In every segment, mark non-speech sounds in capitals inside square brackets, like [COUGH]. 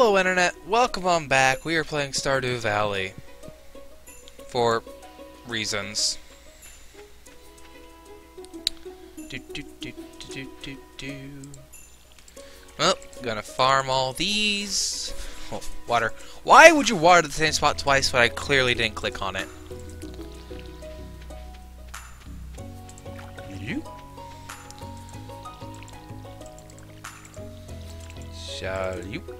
Hello Internet, welcome on back. We are playing Stardew Valley. For reasons. Do, do, do, do, do, do. Well, gonna farm all these. Oh, water. Why would you water the same spot twice when I clearly didn't click on it? You? Shall you?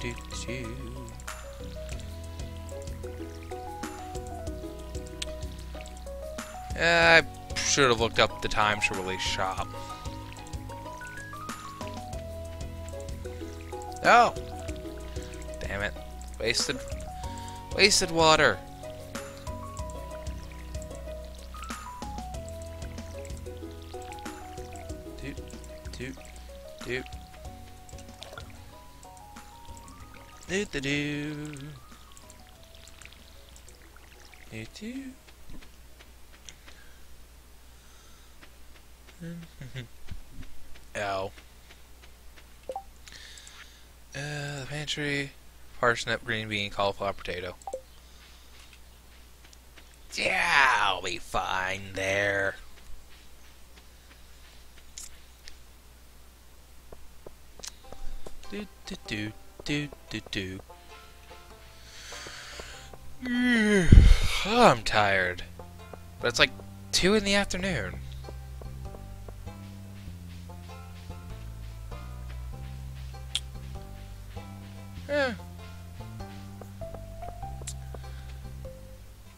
Do, do, I should have looked up the time to release shop. Oh! Damn it. Wasted... Wasted water. Doot the doo. Doot doo. [LAUGHS] Ow. Uh, the pantry, parsnip, green bean, cauliflower, potato. Yeah, I'll be fine there. Do do do do do do. Oh, [SIGHS] I'm tired, but it's like two in the afternoon. Yeah. [SIGHS]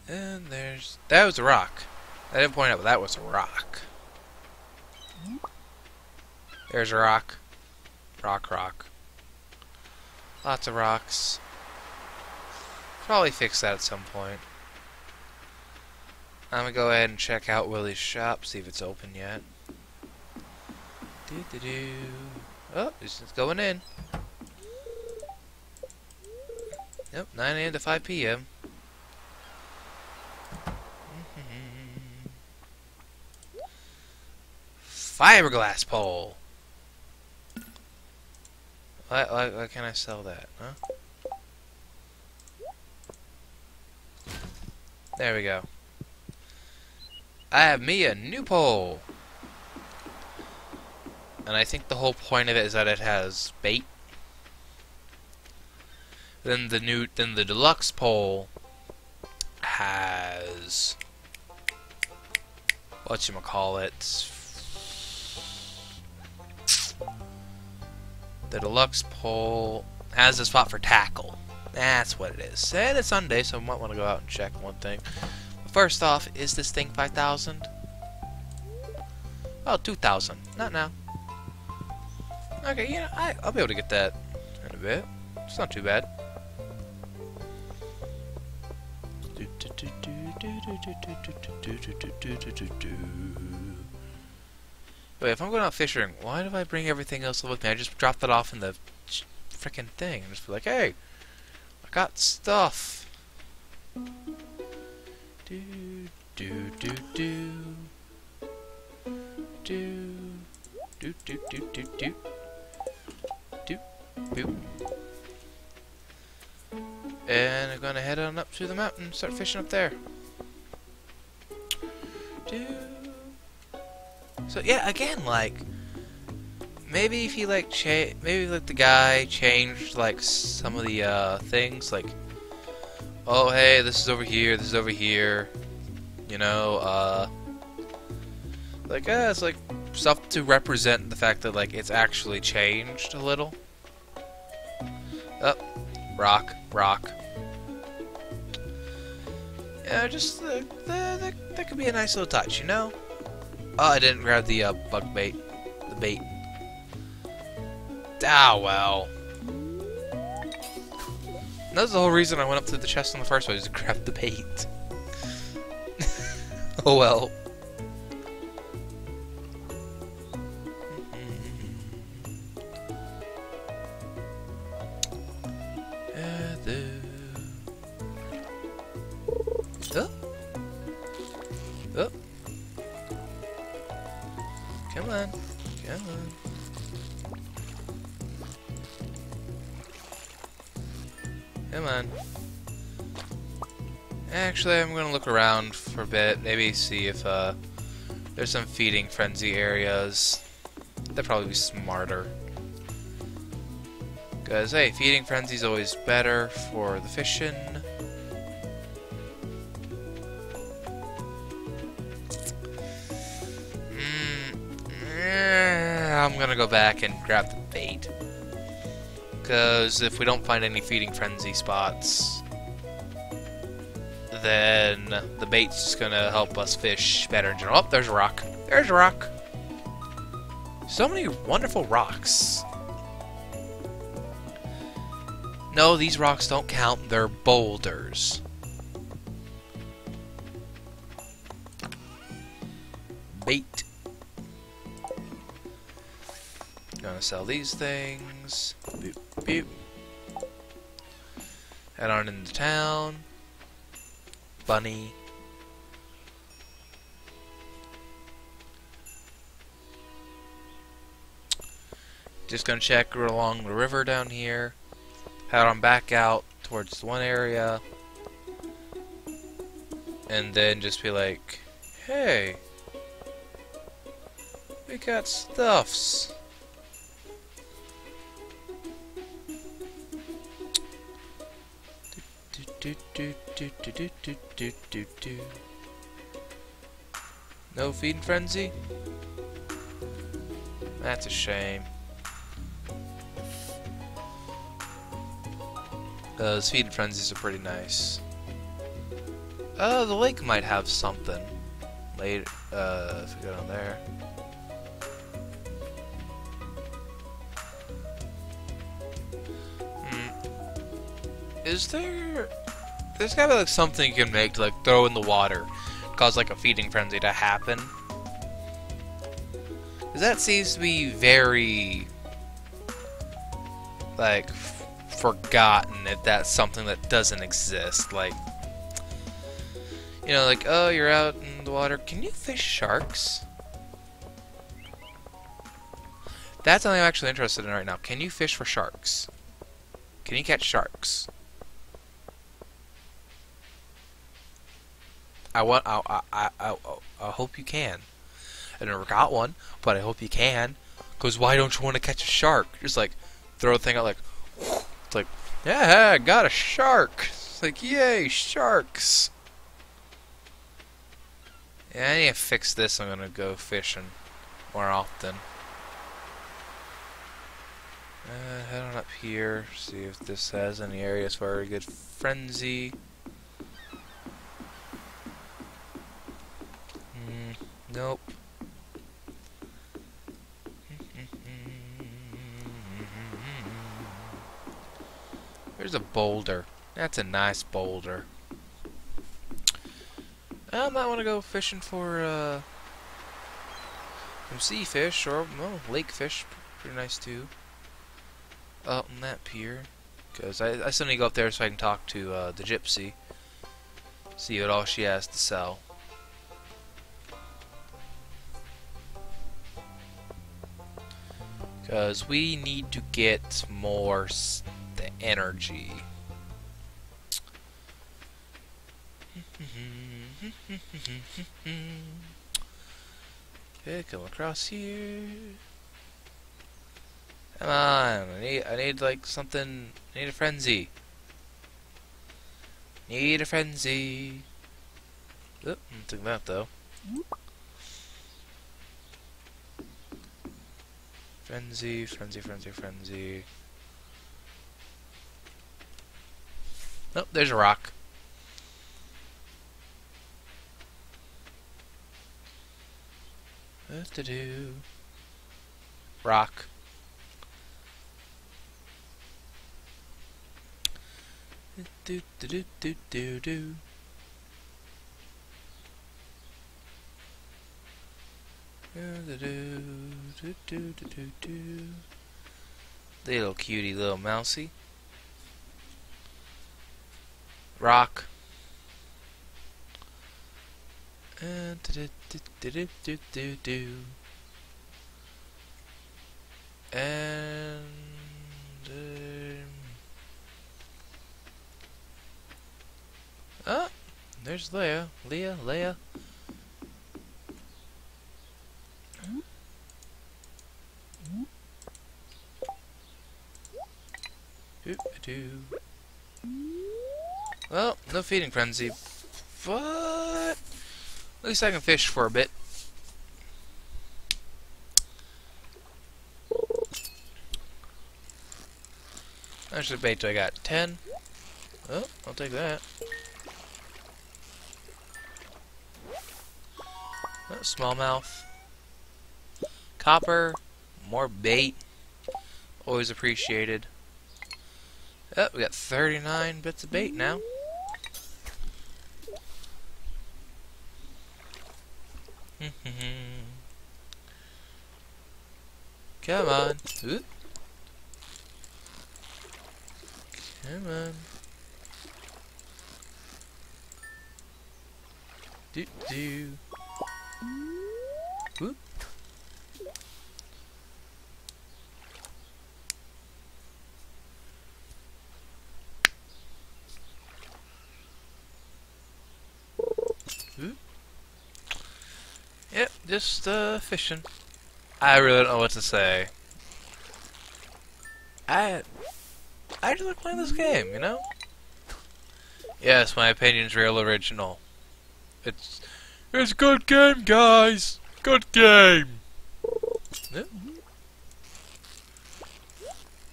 And there's... That was a rock. I didn't point out, but that was a rock. There's a rock. Rock, rock. Lots of rocks. Probably fix that at some point. I'm gonna go ahead and check out Willy's shop, see if it's open yet. Do do do. Oh, it's going in. Yep, 9 a.m. to 5 p.m. Mm-hmm. Fiberglass pole. Why, why, why can't I sell that, huh? There we go. I have me a new pole. And I think the whole point of it is that it has bait then the new, then the deluxe pole has what you call it. The deluxe pole has a spot for tackle. That's what it is. And it's Sunday, so I might want to go out and check one thing. First off, is this thing 5,000? Oh, 2,000. Not now. Okay, yeah, I, I'll be able to get that in a bit. It's not too bad. But if I'm going out fishing, why do I bring everything else with me? I just drop that off in the freaking thing and just be like, hey, I got stuff. Do, do, do, do. Do, do, do, do, do, do. Do, boop. And I'm gonna head on up to the mountain, start fishing up there. Do, so yeah, again, like maybe if he like cha maybe like the guy changed like some of the uh, things, like oh hey, this is over here, this is over here, you know, uh, like uh, it's like stuff to represent the fact that like it's actually changed a little. Up, oh, rock, rock. Yeah, just uh, the, the, that could be a nice little touch, you know. Oh, I didn't grab the uh, bug bait, the bait. Ah, well. That's the whole reason I went up to the chest in the first place, to grab the bait. [LAUGHS] oh well. Look around for a bit, maybe see if uh, there's some feeding frenzy areas. That'd probably be smarter. Because, hey, feeding frenzy's always better for the fishing. Mm, I'm gonna go back and grab the bait. Because if we don't find any feeding frenzy spots, then the bait's just gonna help us fish better in general. Oh, there's a rock. There's a rock. So many wonderful rocks. No, these rocks don't count. They're boulders. Bait. Gonna sell these things. Boop, boop. Head on into town. Bunny. Just gonna check along the river down here. Head on back out towards one area. And then just be like, hey, we got stuffs. Do, do, do, do, do, do, do, do, do. No feeding frenzy? That's a shame. Those feeding frenzies are pretty nice. Uh, the lake might have something. Later, uh, if we go down there. Hmm. Is there... There's gotta be like something you can make to like throw in the water. Cause like a feeding frenzy to happen. Cause that seems to be very... Like, forgotten if that's something that doesn't exist. Like, you know, like, oh, you're out in the water. Can you fish sharks? That's something I'm actually interested in right now. Can you fish for sharks? Can you catch sharks? I want. I. I. I. I, hope you can. I never got one, but I hope you can. Cause why don't you want to catch a shark? Just like throw a thing out, like. It's like, yeah, I got a shark. It's like, yay, sharks. Yeah, I need to fix this. I'm gonna go fishing more often. Uh, head on up here, see if this has any areas for a good frenzy. Mm, nope. There's a boulder. That's a nice boulder. I might want to go fishing for uh, some sea fish or well, lake fish. Pretty nice too. Up on that pier. Because I, I still need to go up there so I can talk to uh, the gypsy. See what all she has to sell. Because we need to get more the energy. [LAUGHS] okay, come across here. Come on, I need, I need like something, I need a frenzy. Need a frenzy. Oop, I'm taking that though. Frenzy, frenzy, frenzy, frenzy. Oh, there's a rock. What to do? Rock. Do do do do do do. Little cutie little mousie. Rock. And oh, there's Leah, Leah, Leah. Well, no feeding frenzy, but at least I can fish for a bit. I should bait till I got. Ten. Oh, I'll take that. Oh, smallmouth. Copper. More bait. Always appreciated. Oh, we got 39 bits of bait now. Just uh, fishing. I really don't know what to say. I I just like playing this game, you know? Yes, my opinion's real original. It's it's a good game, guys. Good game. Yeah.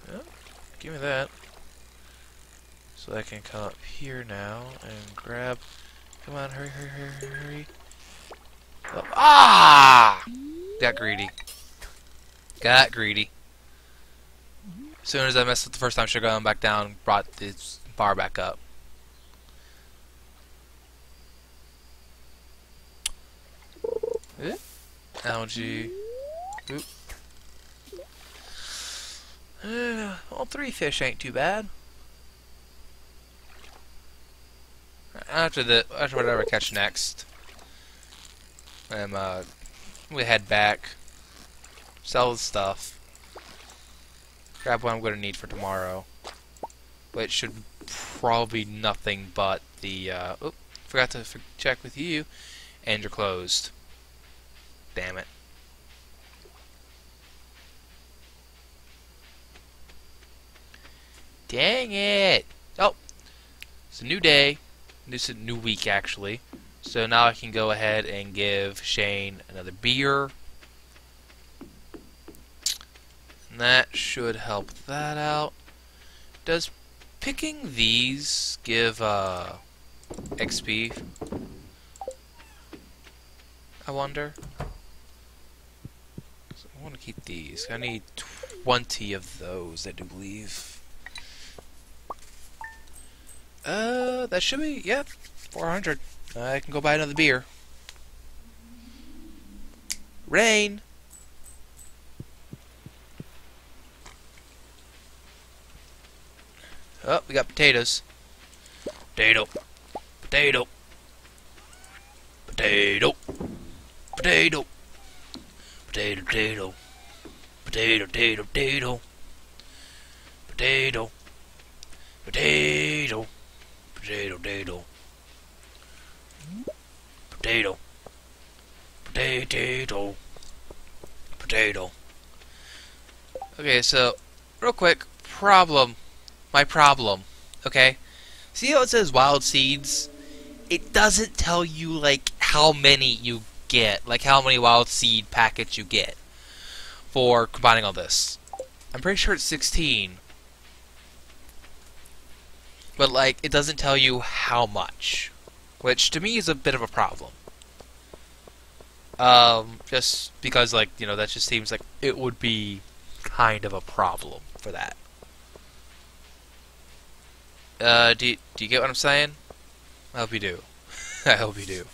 Yeah. Give me that. So I can come up here now and grab. Come on, hurry, hurry, hurry, hurry. Ah! Got greedy. Got greedy. As soon as I messed up the first time, should have gone back down, brought this bar back up. Algae. Uh, [SIGHS] well, three fish ain't too bad. After the after whatever I catch next, um, uh, we head back, sell the stuff, grab what I'm going to need for tomorrow, which should probably nothing but the. Uh, oh, forgot to check with you, and you're closed. Damn it. Dang it! Oh, it's a new day. This is a new week, actually. So now I can go ahead and give Shane another beer. And that should help that out. Does picking these give uh, XP? I wonder. I want to keep these. I need 20 of those, I do believe. Uh, that should be, yeah, 400. I can go buy another beer. Rain! Oh, we got potatoes. Potato. Potato. Potato. Potato. Potato, potato. Potato, potato, potato. Potato. Potato. Potato, potato. Potato. Potato. Potato. Okay, so, real quick, problem. My problem. Okay? See how it says wild seeds? It doesn't tell you, like, how many you get, like how many wild seed packets you get for combining all this. I'm pretty sure it's 16. But like it doesn't tell you how much, which to me is a bit of a problem. Um, just because like, you know, that just seems like it would be kind of a problem for that. Uh, do you, do you get what I'm saying? I hope you do. [LAUGHS] I hope you do.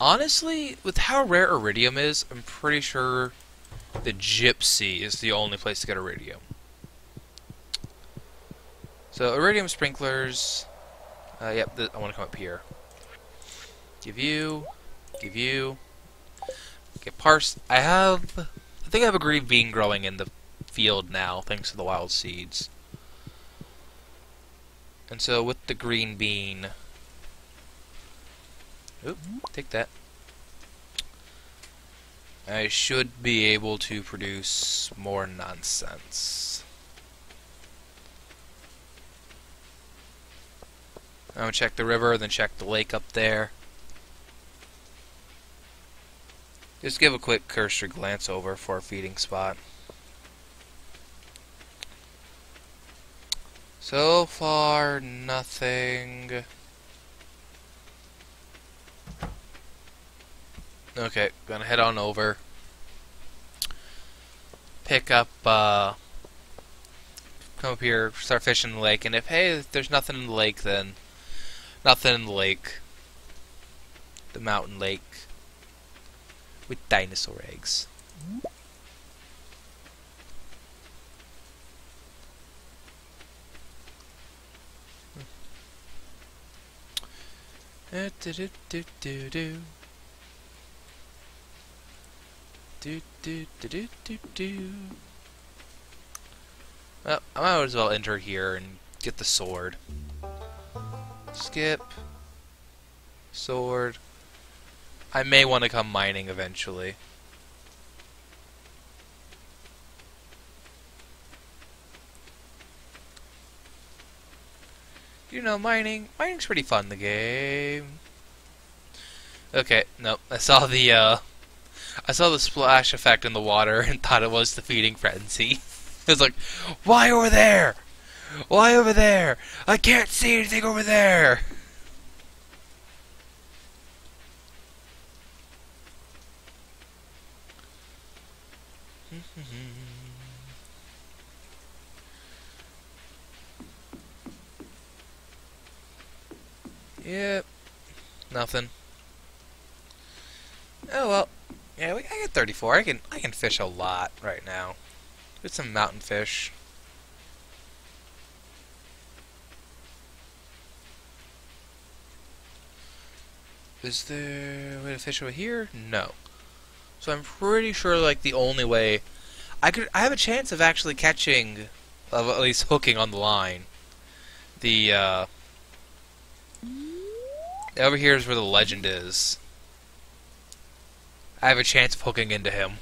Honestly, with how rare iridium is, I'm pretty sure the Gypsy is the only place to get iridium. So, iridium sprinklers. Uh, yep, I want to come up here. Give you. Give you. Okay, parse. I have. I think I have a green bean growing in the field now, thanks to the wild seeds. And so with the green bean. Oop, take that. I should be able to produce more nonsense. I'm gonna check the river, then check the lake up there. Just give a quick cursor glance over for a feeding spot. So far, nothing. Okay, gonna head on over. Pick up, uh, come up here, start fishing the lake, and if, hey, if there's nothing in the lake, then nothing in the lake. The mountain lake. With dinosaur eggs. Do do do do do. Do do do do do do. Well, I might as well enter here and get the sword. Skip. Sword. I may want to come mining eventually. You know, mining. Mining's pretty fun the game. Okay, nope. I saw the, uh... I saw the splash effect in the water [LAUGHS] and thought it was the feeding frenzy. [LAUGHS] it was like, why over there? Why over there? I can't see anything over there! [LAUGHS] yep. Nothing. Oh well. Yeah, we, I get 34. I can I can fish a lot right now. Get some mountain fish. Is there a way to fish over here? No. So I'm pretty sure like the only way I could I have a chance of actually catching of at least hooking on the line. The uh over here is where the legend is. I have a chance of hooking into him.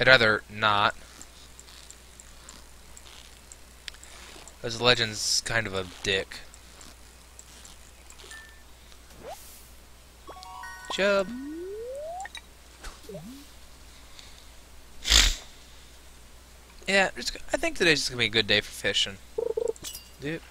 I'd rather not. Because the legend's kind of a dick. Chub. Yeah, I think today's just gonna be a good day for fishing. Yep.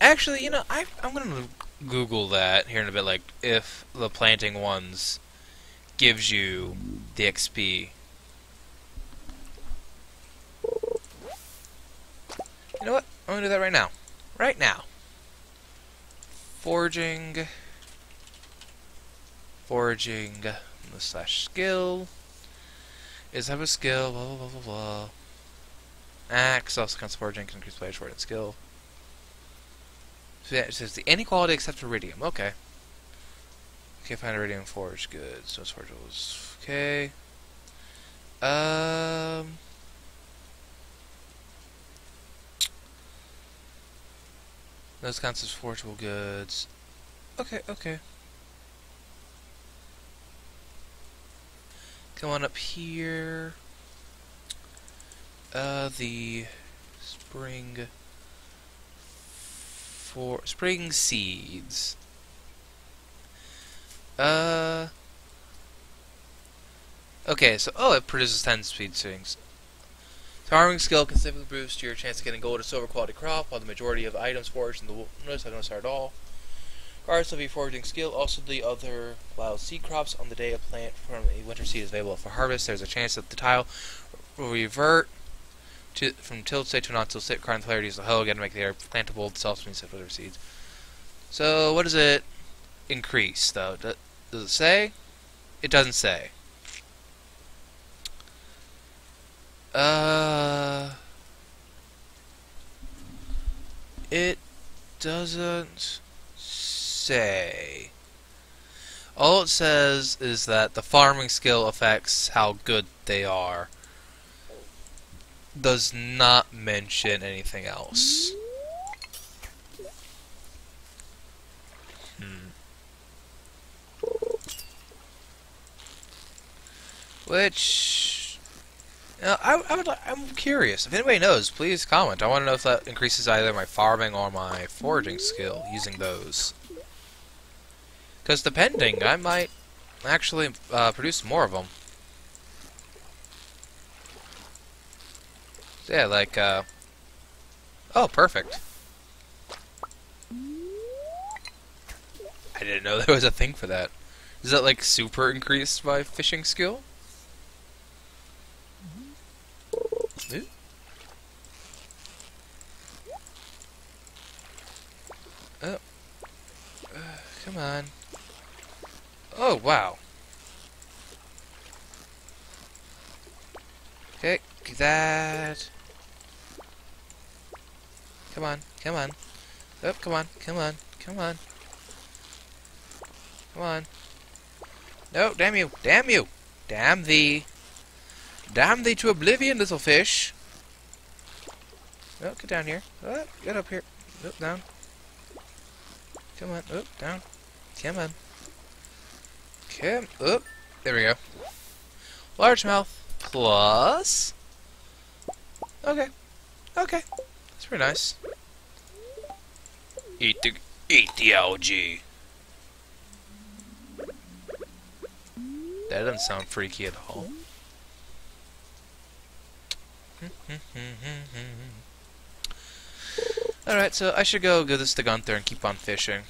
Actually, you know, I, I'm gonna Google that here in a bit, like, if the planting ones gives you the XP. Know what? I'm gonna do that right now. Right now. Forging. Foraging. Slash skill. Is have a skill. Blah blah blah blah blah. Axe also counts foraging can increase player short and skill. So yeah, it says the inequality except iridium. Okay. Okay, find iridium forge. Good. So forgeables. Okay. Um. Those counts as forgeable goods. Okay, okay. Come on up here. Uh, the spring for spring seeds. Uh. Okay, so oh, it produces ten speed swings. Farming skill can significantly boost your chance of getting gold or silver quality crop, while the majority of items foraged in the wilderness I don't start at all. Regardless of your foraging skill, also the other wild seed crops on the day a plant from a winter seed is available for harvest, there's a chance that the tile will revert to, from tilled state to non-tilled state, requiring clarity as the hoe again to make the area plantable, self-sustaining set with seeds. So, what does it increase, though? Does it say? It doesn't say. Uh, it doesn't say. All it says is that the farming skill affects how good they are. Does not mention anything else. Hmm. Which you I, I would, I'm curious. If anybody knows, please comment. I want to know if that increases either my farming or my foraging skill using those. Because depending, I might actually uh, produce more of them. Yeah, like, uh... Oh, perfect. I didn't know [LAUGHS] there was a thing for that. Is that, like, super increased by fishing skill? Ooh. Oh. Uh, come on. Oh, wow. Okay, that. Come on, come on. Oh, come on, come on, come on. Come on. No, damn you, damn you! Damn thee! Damn thee to oblivion, little fish! Oh, get down here. Oh, get up here. Oh, down. Come on, oh, down. Come on. Come, up. There we go. Largemouth plus... Okay. Okay. That's pretty nice. Eat the, eat the algae. That doesn't sound freaky at all. [LAUGHS] Alright, so I should go give this to Gunther and keep on fishing.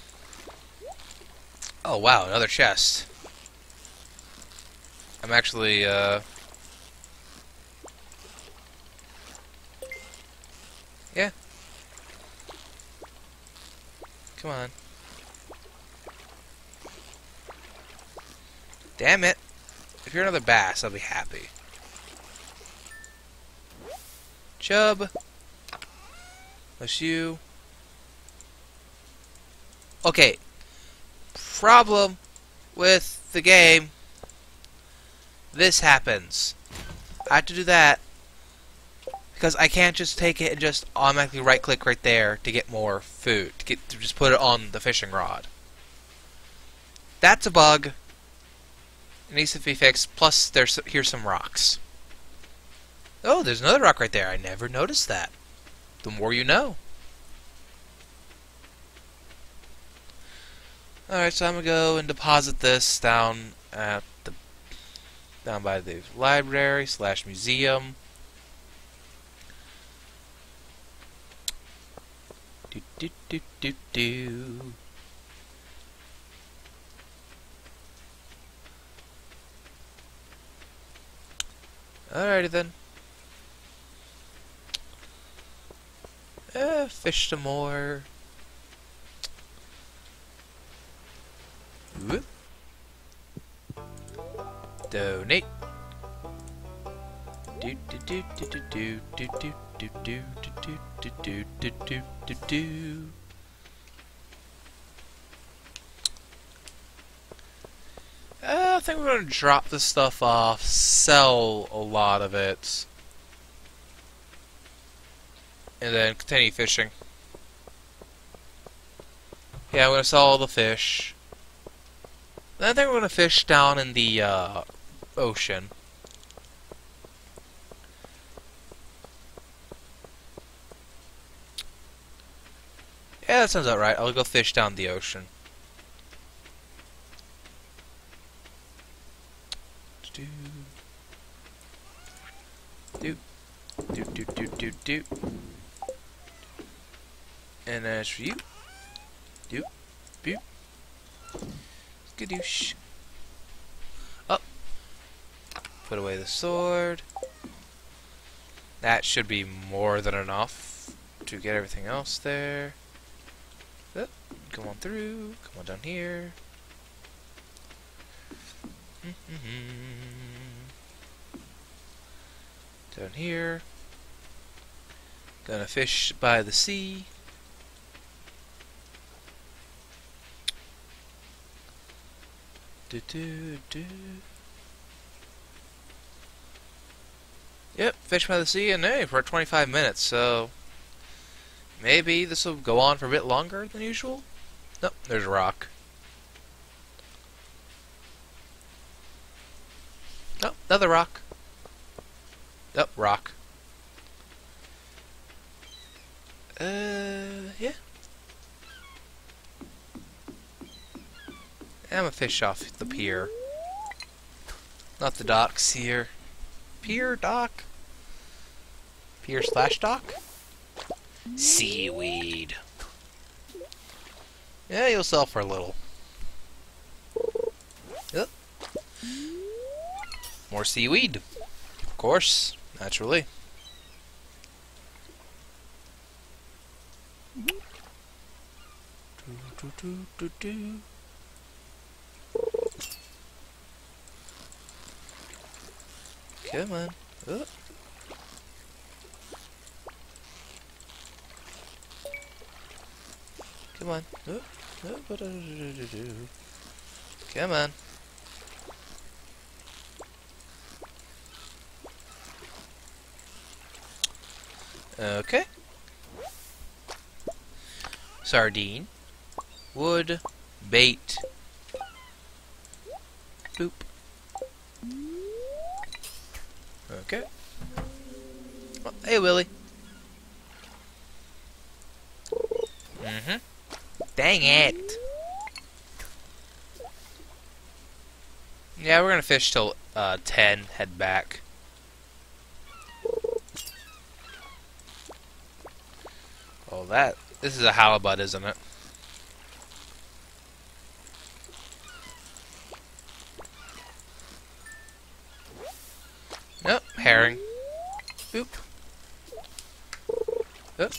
Oh wow, another chest. I'm actually, uh... Yeah. Come on. Damn it. If you're another bass, I'll be happy. Chub. That's you. Okay. Problem with the game this happens. I have to do that because I can't just take it and just automatically right click right there to get more food to get to just put it on the fishing rod. That's a bug. It needs to be fixed. Plus, there's here's some rocks. Oh, there's another rock right there. I never noticed that. The more you know. Alright, so I'm to go and deposit this down at down by the library slash museum. Do do do do do. Alrighty then. Uh, fish some more. Whoop. Donate. Do do do do do do do do do do do do do do do do. I think we're gonna drop this stuff off, sell a lot of it, and then continue fishing. Yeah, I'm gonna sell all the fish. Then I think we're gonna fish down in the uh, ocean. Yeah, that sounds about right. I'll go fish down the ocean. Do do do do do do do. And as for you, do do. Skadoosh. Oh. Put away the sword. That should be more than enough to get everything else there. Oh, come on through. Come on down here. Mm-hmm. down here. Gonna fish by the sea. Do, do, do. Yep, Fish by the Sea and hey, for 25 minutes, so maybe this will go on for a bit longer than usual. Nope, there's a rock. Oh, another rock. Oh, rock. Uh, yeah. I'm a fish off the pier. Not the docks here. Pier, dock? Pier slash dock? Seaweed. Yeah, you'll sell for a little. Yep. More seaweed. Of course, naturally. Do, do, do, Come on. Oh. Come on. Oh. Come on. Okay. Sardine. Wood. Bait. Boop. Okay. Oh, hey, Willy. Mm-hmm. Dang it. Yeah, we're gonna fish till uh, 10, head back. Oh, that... This is a halibut, isn't it? Nope, herring. Boop. Oop.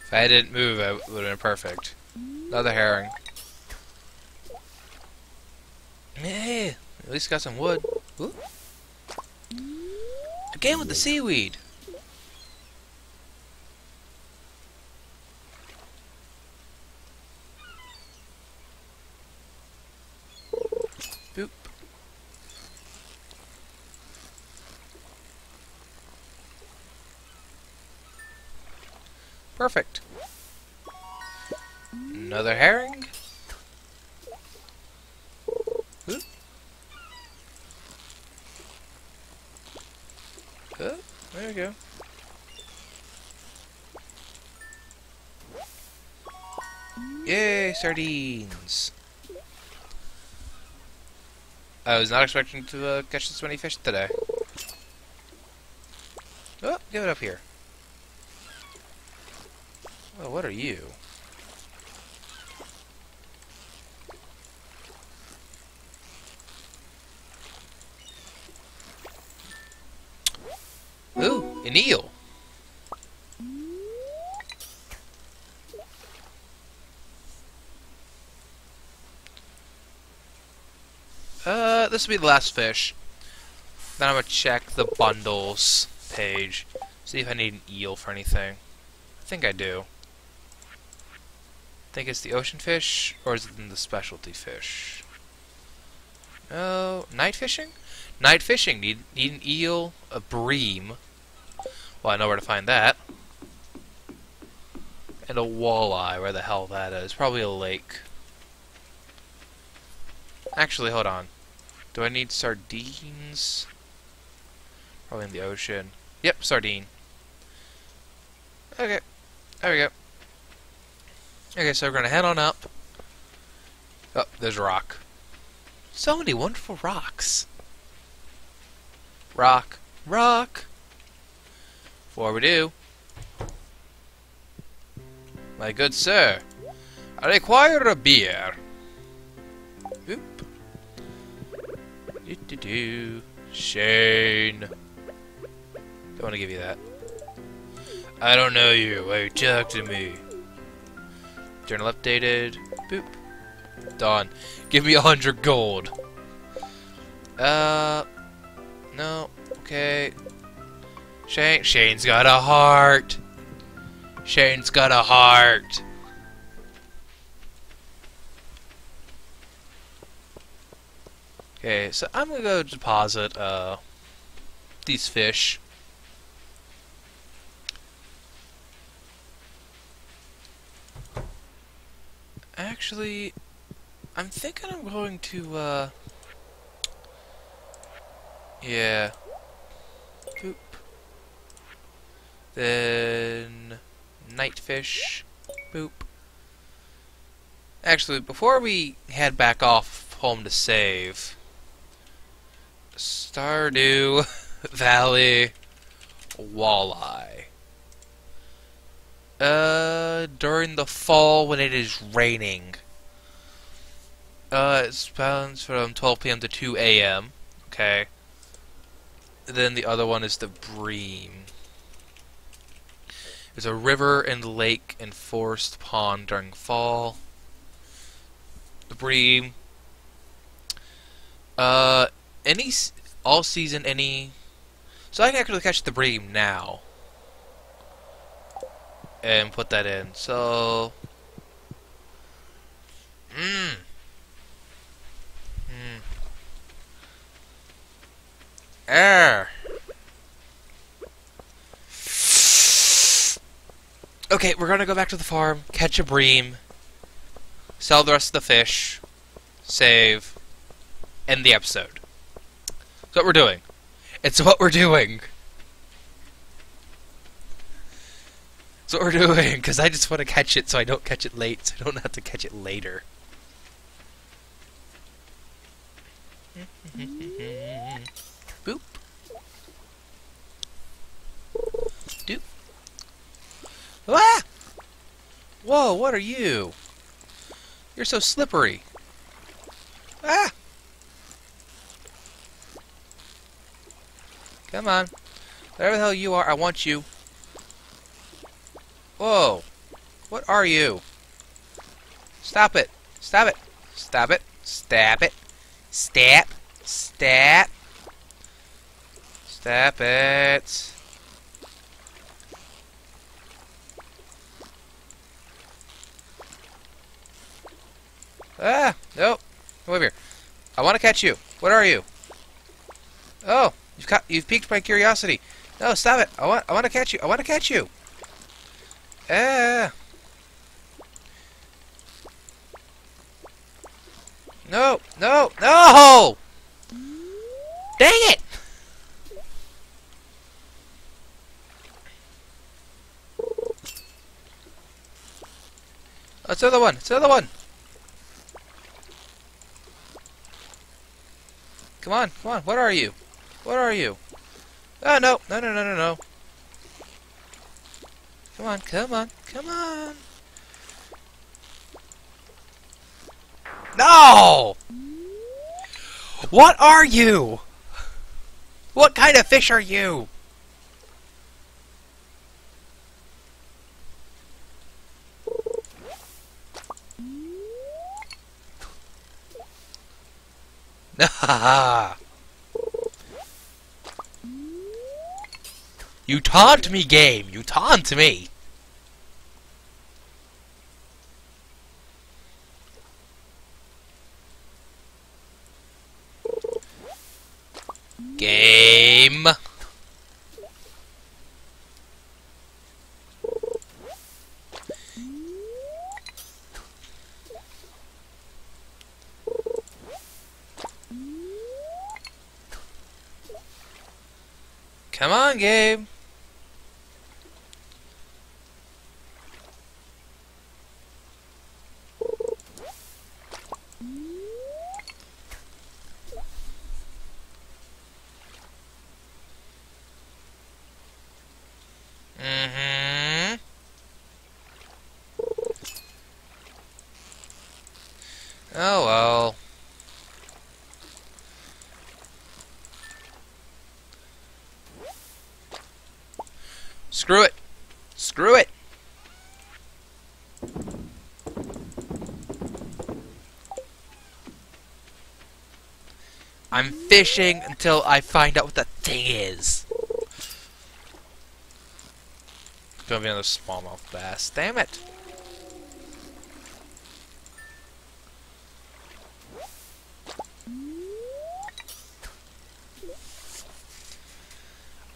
If I didn't move, it would have been perfect. Another herring. Hey, at least got some wood. Ooh. Again with the seaweed. Boop. Perfect. Another herring. There we go. Yay, sardines! I was not expecting to uh, catch this many fish today. Oh, give it up here. Oh, what are you? This will be the last fish. Then I'm gonna check the bundles page, see if I need an eel for anything. I think I do. Think it's the ocean fish, or is it the specialty fish? No, night fishing? Night fishing. Need need an eel, a bream. Well, I know where to find that. And a walleye. Where the hell that is? Probably a lake. Actually, hold on. Do I need sardines? Probably in the ocean. Yep, sardine. Okay. There we go. Okay, so we're gonna head on up. Oh, there's a rock. So many wonderful rocks. Rock. Rock. Before we do. My good sir, I require a beer. Oop. Do do do. Shane. Don't want to give you that. I don't know you. Why you talk to me? Journal updated. Boop. Done. Give me a hundred gold. Uh. No. Okay. Shane. Shane's got a heart. Shane's got a heart. Okay, so I'm gonna go deposit uh these fish. Actually, I'm thinking I'm going to uh yeah. Boop. Then nightfish. Boop. Actually, before we head back off home to save, Stardew Valley Walleye. Uh, during the fall when it is raining. Uh, it spans from 12 p.m. to 2 a.m. Okay. Then the other one is the bream. There's a river and lake and forest pond during fall. The bream. Uh, any all season any. So I can actually catch the bream now. And put that in. So. Mmm. Mmm. Air. Okay, we're gonna go back to the farm, catch a bream, sell the rest of the fish, save, end the episode. That's what we're doing. It's what we're doing. It's what we're doing, because I just want to catch it so I don't catch it late, so I don't have to catch it later. [LAUGHS] Boop. Doop. Ah! Whoa, what are you? You're so slippery. Ah! Come on. Whatever the hell you are, I want you. Whoa. What are you? Stop it. Stop it. Stop it. Stop it. Stop. Stop. Stop it. Ah! Nope. Come over here. I want to catch you. What are you? Oh, you've caught, you've piqued my curiosity. No, stop it. I want I want to catch you. I want to catch you. Ah. No, no, no! Dang it! Oh, it's another one. It's another one. Come on, come on. What are you? What are you? Oh, no. No, no, no, no, no. Come on, come on, come on. No! What are you? What kind of fish are you? [LAUGHS] you taunt me, game. You taunt me. Game. Come on, Gabe. Mm-hmm. Oh well. Screw it. Screw it. I'm fishing until I find out what that thing is. gonna be another smallmouth bass. Damn it!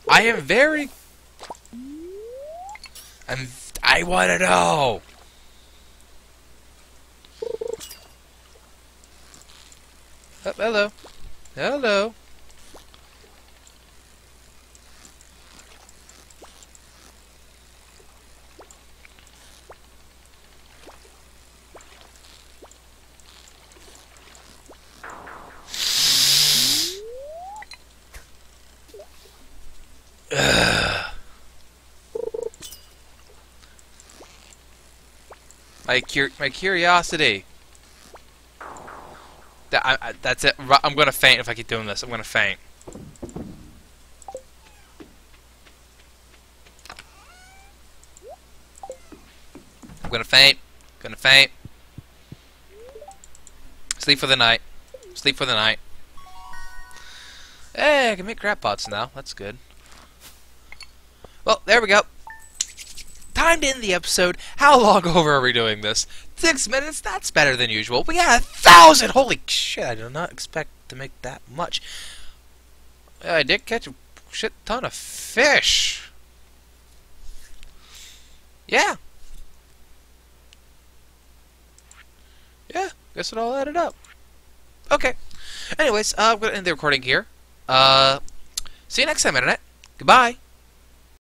I am very. I'm. I want to know. Oh, hello. Hello. My cur my curiosity. That I, I, that's it. I'm gonna faint if I keep doing this. I'm gonna faint. I'm gonna faint. Gonna faint. Sleep for the night. Sleep for the night. Hey, I can make crab pots now. That's good. Well, there we go. Time to end the episode. How long [LAUGHS] over are we doing this? Six minutes? That's better than usual. We got a thousand! Holy shit, I did not expect to make that much. I did catch a shit ton of fish. Yeah. Yeah, guess it all added up. Okay. Anyways, uh, I'm going to end the recording here. Uh, see you next time, Internet. Goodbye.